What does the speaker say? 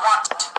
want it.